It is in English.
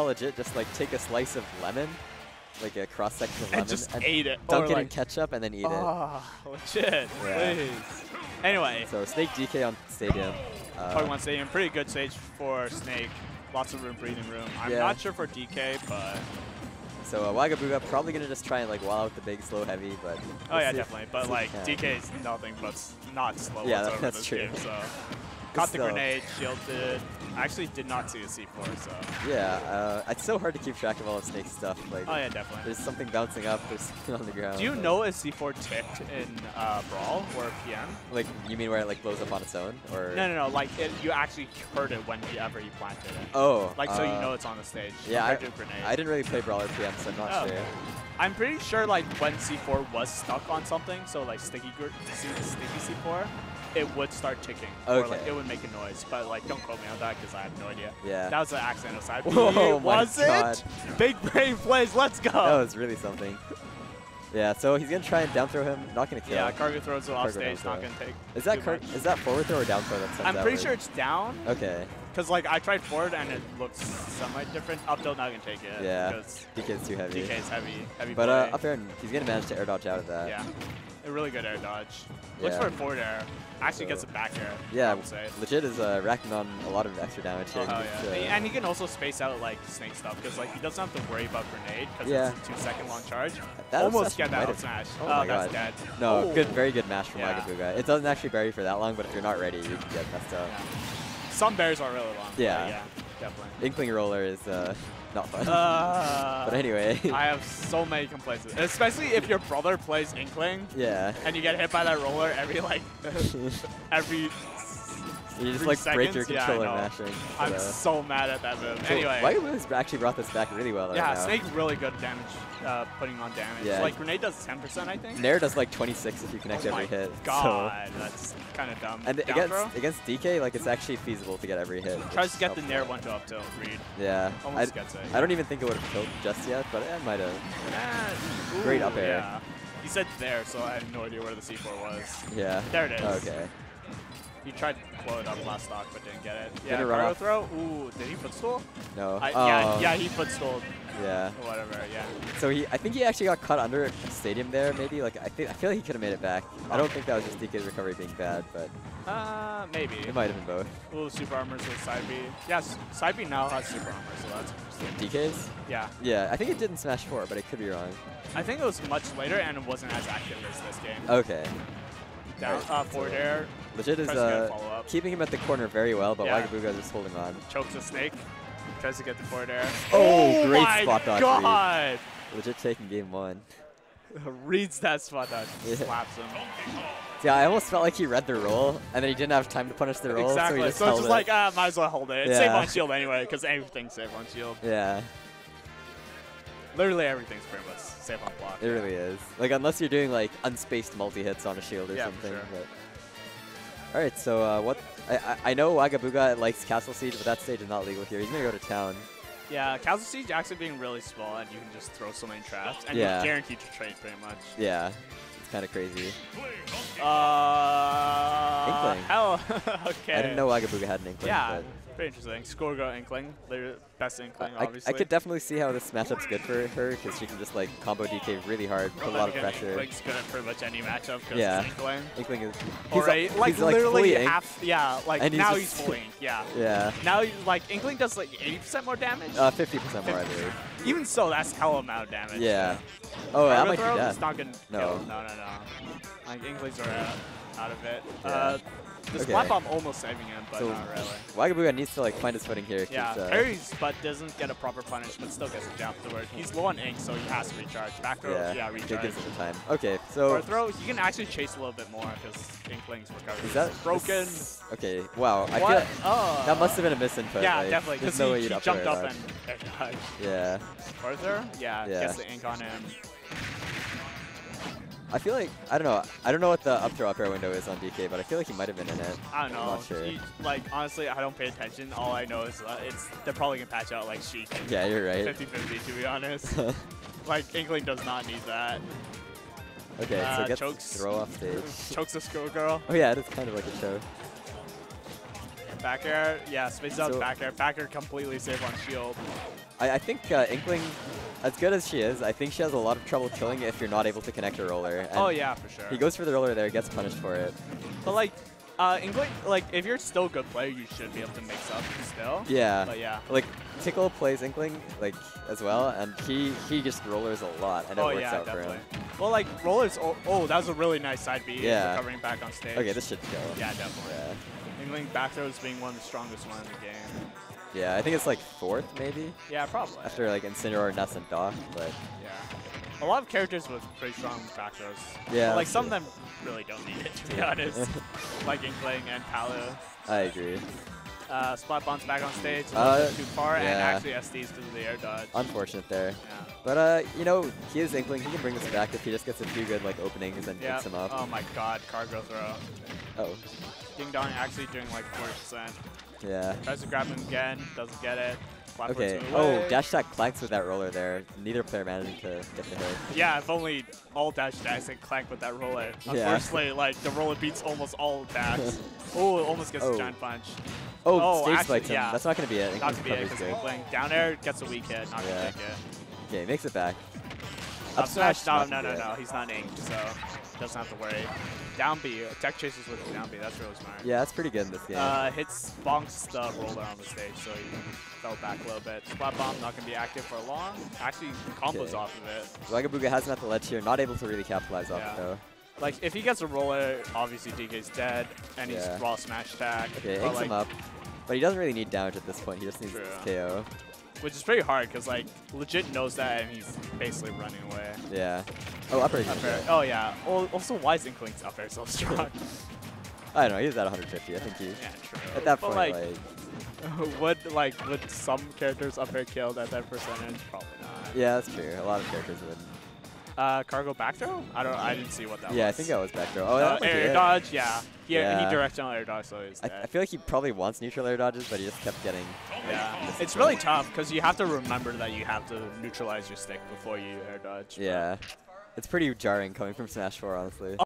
I'll legit just like take a slice of lemon, like a cross section of lemon, and just ate it. dunk or it in ketchup and then eat it. Oh, legit. Yeah. Please. Anyway, So Snake DK on Stadium. Uh, Pokemon Stadium, pretty good stage for Snake. Lots of room, breathing room. I'm Yeah. not sure for DK, but So uh, Wagabooga probably gonna just try and like wall out the big slow heavy, but oh we'll yeah, definitely. But like if he can. DK is nothing but not slow Yeah, that's true. game. So caught the still- grenade, shielded. I actually did not see a C4, so Yeah, uh, it's so hard to keep track of all of Snake's stuff. Like, oh yeah, definitely. there's something bouncing up, there's something on the ground. Do you like- know if C4 ticked in uh, Brawl or PM? Like, you mean where it like blows up on its own, or? No, no, no. Like it, you actually heard it whenever you planted it. Oh. Like so you uh, know it's on the stage. Yeah, I, compared to grenade. I didn't really play Brawl or PM, so I'm not Oh. sure. I'm pretty sure like when C4 was stuck on something, so like sticky sticky C4, it would start ticking. Or like Okay. it would make a noise. But like don't quote me on that because I have no idea. Yeah. That was an accidental side. B. Whoa, my was God. it? Big brain plays. Let's go. That was really something. Yeah, so he's gonna try and down throw him. Not gonna kill. yeah, cargo throws it off stage, not gonna take. Is that car much. is that forward throw or down throw that I'm pretty outward? sure it's down. Okay. Because like I tried forward and it looks semi different. Up tilt not gonna take it. Yeah. Because DK's too heavy. DK is heavy, heavy But uh, up air, he's gonna manage to air dodge out of that. yeah, a really good air dodge. Looks Yeah. for a forward air. Actually gets a back air. Yeah, legit is uh, racking on a lot of extra damage Oh, here. He's, yeah. And he can also space out like snake stuff because like he doesn't have to worry about grenade because Yeah. it's a two second long charge. that Almost get that out smash. Oh, Oh, my that's god. dead. No, Oh. good, very good mash from Yeah. Wagabooga. It doesn't actually bury for that long, but if you're not ready, you can get messed up. Yeah. Some bears are really long. Yeah. yeah, definitely. Inkling roller is uh, not fun. Uh, but anyway, I have so many complaints, especially if your brother plays Inkling yeah. and you get hit by that roller every like every. You just like break your seconds? Yeah, I controller know. mashing. I'm so mad at that move. so anyway, Wagabooga's actually brought this back really well right yeah. Snake really good damage, uh, putting on damage. Yeah. Like grenade does 10%, I think. Nair does like 26 if you connect oh every my hit. God, that's kind of dumb. And Down against throw? against DK, like it's actually feasible to get every hit. tries to get the Nair out. one to up tilt read. Yeah. I, Almost gets it. I don't even think it would have killed just yet, but it might have. Great up air. Yeah. He said there, so I had no idea where the C4 was. Yeah. There it is. Okay. He tried to blow it up last stock, but didn't get it. Yeah, cargo throw. Ooh, did he footstool? No. I, oh, yeah, yeah, he footstooled. Yeah. Whatever. Yeah. So he, I think he actually got caught under a stadium there. Maybe like I think I feel like he could have made it back. I don't think that was just DK's recovery being bad, but Uh, maybe. it might have been both. Ooh, super armors with side B. Yes, side B now has super armor, so that's interesting. DK's? Yeah. Yeah, I think it did in Smash 4, but it could be wrong. I think it was much later and it wasn't as active as this game. Okay. Down, right, uh, forward air, Legit is Tries to get a uh, keeping him at the corner very well, but Yeah. Wagabooga is just holding on. chokes a snake, tries to get the forward air. Oh, great spot dodge read. God! Legit taking game one. Reads that spot dodge, Yeah. slaps him. Yeah, I almost felt like he read the roll, and then he didn't have time to punish the roll, so exactly. he just So, it's just it. like, ah, might as well hold it. It's safe on shield anyway, because everything's safe on shield. yeah, Literally everything's pretty much safe on block. it really is. Like unless you're doing like unspaced multi hits on a shield or Yeah, for something. sure. All right, so uh, what? I, I know Wagabooga likes Castle Siege, but that stage is not legal here. He's gonna go to town. Yeah, Castle Siege actually being really small, and you can just throw so many traps, and Yeah. you're guaranteed to trade pretty much. Yeah, kind of crazy. Uh, Inkling. Hell, okay. I didn't know Wagabooga had an inkling. Yeah, pretty interesting. Scorgo Inkling, the best Inkling, I, I could definitely see how this matchup's good for her because she can just like combo DK really hard, put a lot of pressure. Inkling's good at pretty much any matchup because Yeah. it's Inkling. Inkling is he's, like he's, like literally half, yeah, like And now just- he's fully inked, yeah. Yeah, Now, like, Inkling does like 80% more damage. uh, 50% more, I believe. Even so, that's hell amount of damage. Yeah. Oh, that might be death. is not gonna No. kill. No, no, no. Like, Inklings are out, out of it. Yeah. Uh, the Okay. splat bomb almost saving him, but So not really. Wagabooga needs to like find his footing here. 'cause, Yeah, uh, parries, but doesn't get a proper punish, but still gets a jump afterward. He's low on ink, so he has to recharge. Back throw, yeah, yeah, it recharge. gives him the time. Okay, Forward so throw, he can actually chase a little bit more because Inkling's recovery is that broken. this- okay, wow. I what? feel oh. that must have been a misinput. Yeah, like, definitely, because no he, he up jumped up and air. Yeah, Forward throw, yeah, Yeah. gets the ink on him. I feel like I don't know. I don't know what the up throw up air window is on DK, but I feel like he might have been in it. I don't I'm know. not sure. Like, honestly, I don't pay attention. All I know is uh, it's they're probably going to patch out, like, Sheik. Yeah, you're right. 50-50, to be honest. like, Inkling does not need that. okay, so Uh, gets chokes. throw off stage. Chokes the school girl. Oh yeah, it is kind of like a choke. Back air, yeah, spaces out So- back air. Back air completely safe on shield. I, I think uh, Inkling, as good as she is, I think she has a lot of trouble killing if you're not able to connect a roller. And oh yeah, for sure. He goes for the roller there, gets punished for it. But like, uh, Inkling, like if you're still a good player, you should be able to mix up still. Yeah. But yeah. Like Tickle plays Inkling like as well, and he he just rollers a lot, and it oh works yeah, out definitely. for him. Well, like rollers. Oh, oh, that was a really nice side B. Yeah. Recovering back on stage. Okay, this should kill. Yeah, definitely. Yeah. Inkling back throws being one of the strongest ones in the game. Yeah, I think it's like fourth maybe Yeah, probably. after like Incineroar, Ness, and Doc, but Yeah. A lot of characters with pretty strong back throws. Yeah, But, like some of them really don't need it, to be honest. like Inkling and Palu. I agree. Uh, Splat Bomb's back on stage, a Uh, too far, and actually SD's because of the air dodge. Unfortunate there. yeah. But uh, you know, he is Inkling. He can bring this back if he just gets a few good like openings and Yeah. picks him up. Oh my god, cargo throw. Oh, Ding Dong actually doing like 40%. Yeah. Tries to grab him again, doesn't get it. Okay. Oh, dash attack clanks with that roller there. Neither player managing to get the hit. Yeah, if only all dash attacks and clank with that roller. Yeah. Unfortunately, like the roller beats almost all dash. oh, it almost gets Oh. a giant punch. Oh, Oh, stage actually, him. yeah. That's not gonna be it. Not going to be it because down air gets a weak hit, not Yeah. gonna take it. Okay, makes it back. Up smash, no, no, no, no, he's not inked, so doesn't have to worry. Down B, tech chases with down B, that's really smart. Yeah, that's pretty good in this game. Uh, hits bonks the roller on the stage, so he fell back a little bit. Splat bomb not gonna be active for long. Actually, combos Okay. off of it. Wagabooga has the ledge here, not able to really capitalize off Yeah. it though. Like if he gets a roller, obviously DK's dead, and he's raw smash attack. Okay, but, like, him up. But he doesn't really need damage at this point. He just needs True. this KO. Which is pretty hard because like legit knows that, and he's basically running away. Yeah. Oh, upper. Up air. Oh yeah. Also, why is Inkling's up air so strong? I don't know. He's at 150. I think he. yeah, true. At that But, point, like, like, would like would some characters up air killed at that percentage? Probably not. yeah, that's true. A lot of characters would. Uh, cargo back throw? I don't. I didn't see what that was. Yeah, I think that was back throw. Oh, Uh, air dodge. Yeah. He, Yeah. he directional air dodge, so he's I. I feel like he probably wants neutral air dodges, but he just kept getting. yeah. It's really tough because you have to remember that you have to neutralize your stick before you air dodge. Yeah. It's pretty jarring coming from Smash 4, honestly.